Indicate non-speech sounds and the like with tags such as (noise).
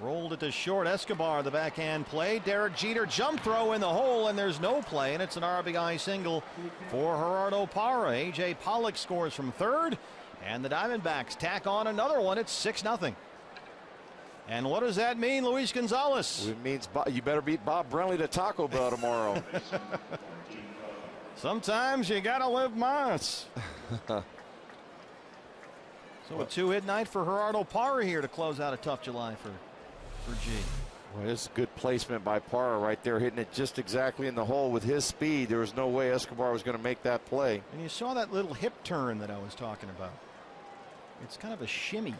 Rolled it to short. Escobar, the backhand play. Derek Jeter jump throw in the hole, and there's no play, and it's an RBI single for Gerardo Parra. A.J. Pollock scores from third, and the Diamondbacks tack on another one. It's 6 0. And what does that mean, Luis Gonzalez? It means you better beat Bob Brenly to Taco Bell tomorrow. (laughs) Sometimes you got to live months. (laughs) so a two-hit night for Gerardo Parra here to close out a tough July for for G. Well, it's good placement by Parra right there, hitting it just exactly in the hole with his speed. There was no way Escobar was going to make that play. And you saw that little hip turn that I was talking about. It's kind of a shimmy.